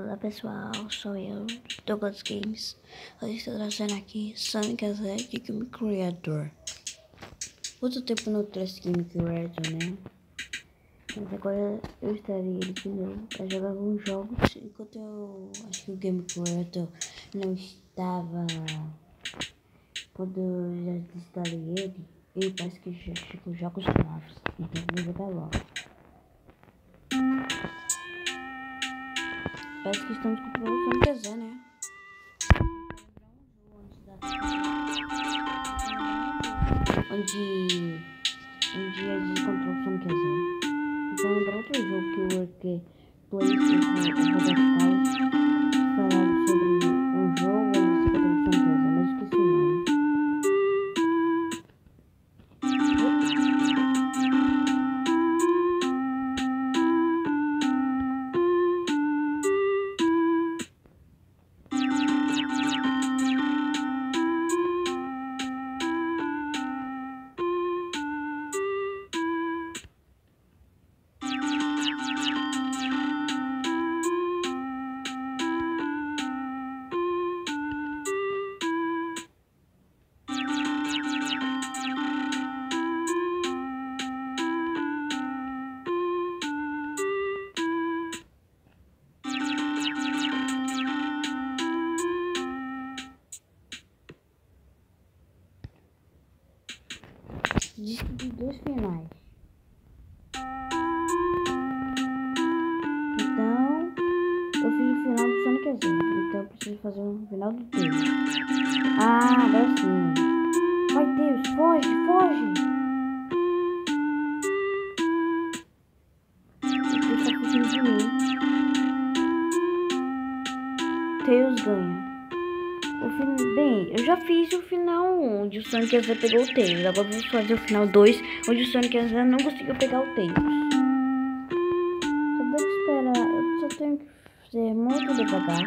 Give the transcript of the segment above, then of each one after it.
Olá pessoal, sou eu, Douglas Games. Hoje estou trazendo aqui Sonic Azek Game Creator. Muito tempo não trouxe Game Creator, né? Mas agora eu estarei ele de novo para jogar alguns jogos. Enquanto eu acho que o Game Creator não estava. Quando eu já instalei ele, ele parece que já chegou jogos novos. Então vou jogar logo. Parece que estamos com produção desenho, né? Onde. Onde a gente encontrou o Sonic Zero. Então lembrar outro jogo que eu workei PlayStation Roberto Carlos Tem dois finais. Então, eu fiz o final do Sonic Zero. Então, eu preciso fazer o final do Tails. Ah, agora sim. Vai, Tails, foge, foge! Ele fugindo de mim. Tails ganha. O fin... Bem, eu já fiz o final onde o Sonic Azul pegou o Tails. Agora vamos fazer o final 2, onde o Sonic Azul não conseguiu pegar o Tails. Só tenho que esperar. Eu só tenho que fazer muito devagar.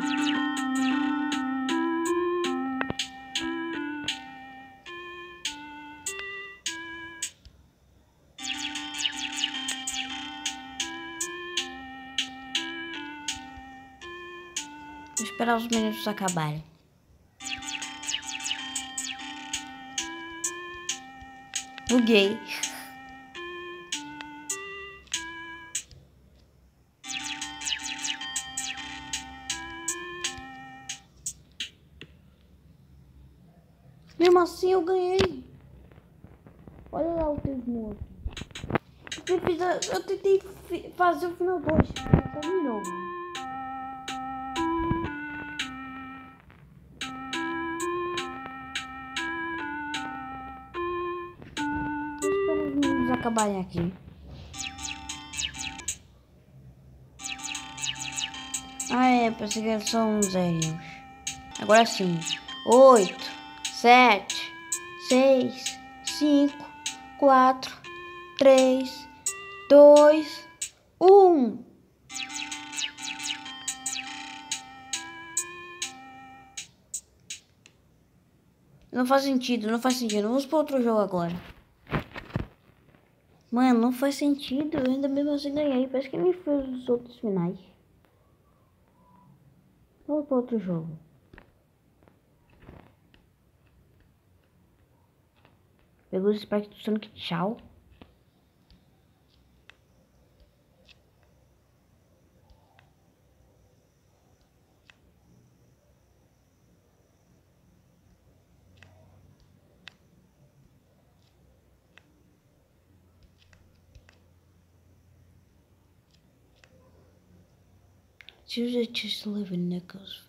Vou esperar os minutos acabarem. Buguei. Mesmo assim eu ganhei. Olha lá o teu. Eu eu tentei fazer o final 2. Só de acabarem aqui. Ah, é, pensei que eram só uns zerinhos. Agora sim. Oito, sete, seis, cinco, quatro, três, dois, um. Não faz sentido, não faz sentido. Vamos para outro jogo agora. Mano, não faz sentido. Eu ainda mesmo assim ganhei. Parece que me fez os outros finais. Vamos para outro jogo. Pegou os spikes do Sonic Tchau. Choose just live in Nichols.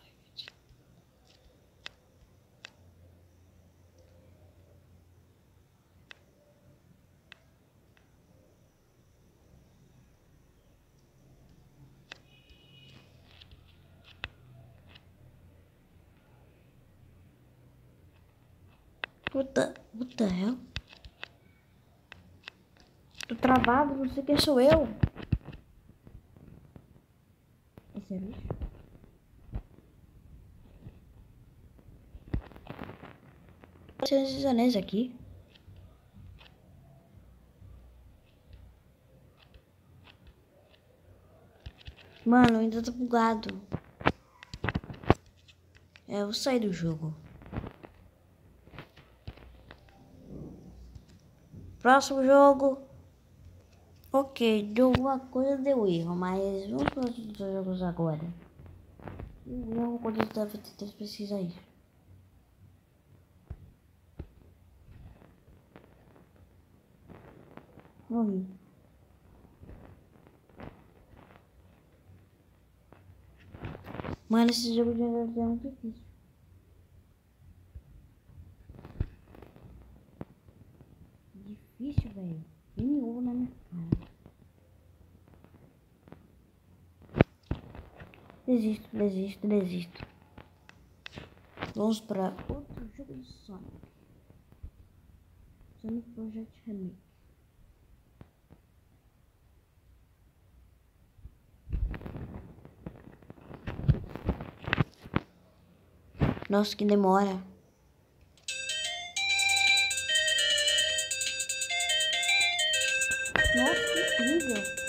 What the, what the hell? Tô travado, não sei quem sou eu. Esse é esses anéis aqui. Mano, ainda tô bugado. É, eu vou sair do jogo. Próximo jogo. Ok, de alguma coisa deu erro, mas vamos para os outros jogos agora. Não vou deve ter pesquisar isso. Morri. Mano, esse jogo verdade é muito. Difícil, Desisto, desisto, desisto. Vamos para outro jogo de Sonic. Sonic Project Remake. Nossa, que demora. Nossa, que incrível.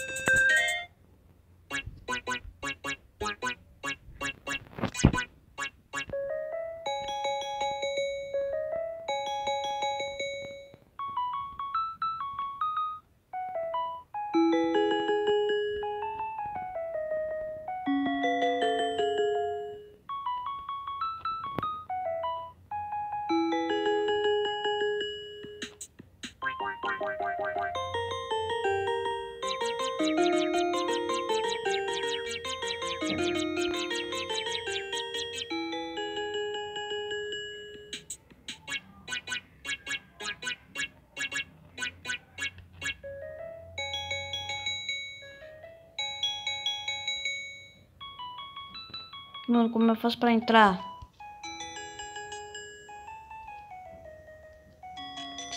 Mano, como eu faço pra entrar?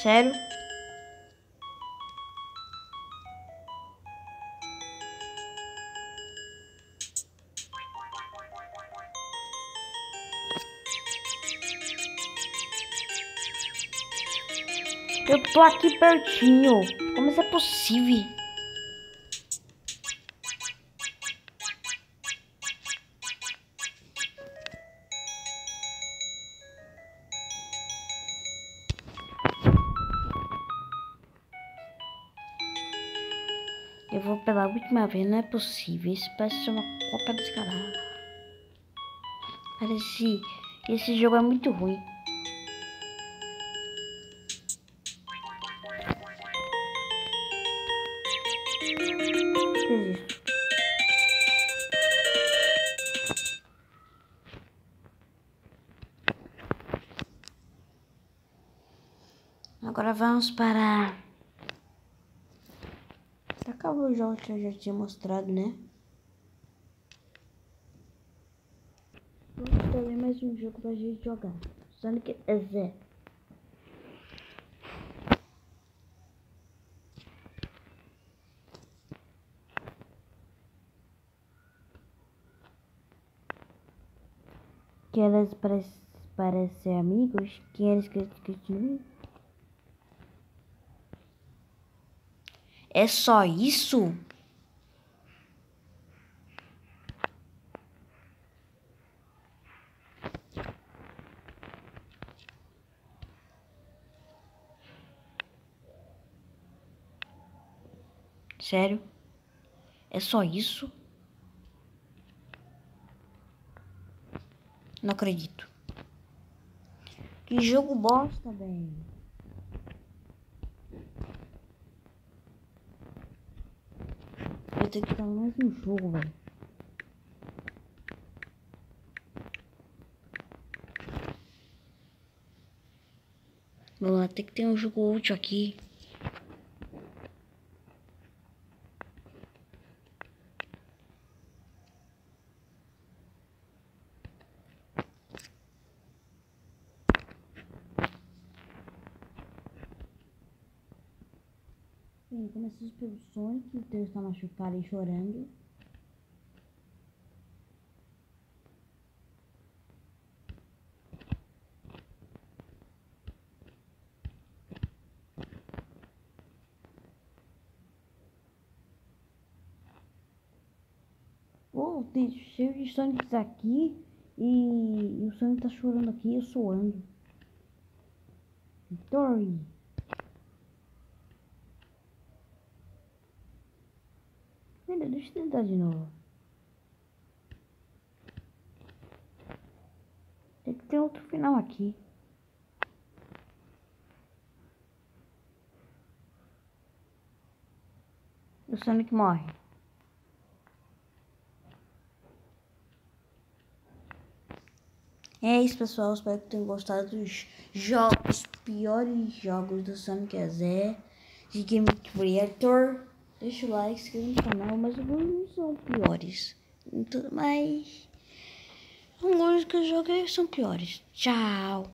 Sério? Eu tô aqui pertinho. Como isso é possível? Pela última vez, não é possível. Isso parece ser uma copa descarada. Parece. Esse jogo é muito ruim. Agora vamos para acabou o jogo que eu já tinha mostrado, né? Vamos ter mais um jogo pra gente jogar. Sonic Z. Que elas parecem parece amigos? Quem eles que É só isso? Sério? É só isso? Não acredito. Que jogo bosta, velho. Ter que dar mais um jogo, velho. Vamos lá, tem que ter um jogo útil aqui. Bem, começamos pelo Sonic, o Deus está machucado e chorando. Oh, tem cheio de Sonics aqui. E, o Sonic tá chorando aqui eu suando. Victory! Ainda, deixa eu tentar de novo. Tem que ter outro final aqui. O Sonic morre. É isso, pessoal. Espero que tenham gostado dos jogos, piores jogos do Sonic Zé de Game Creator. Deixa o like, se inscreva no canal, mas não são piores. Mais. Alguns que eu joguei são piores. Tchau.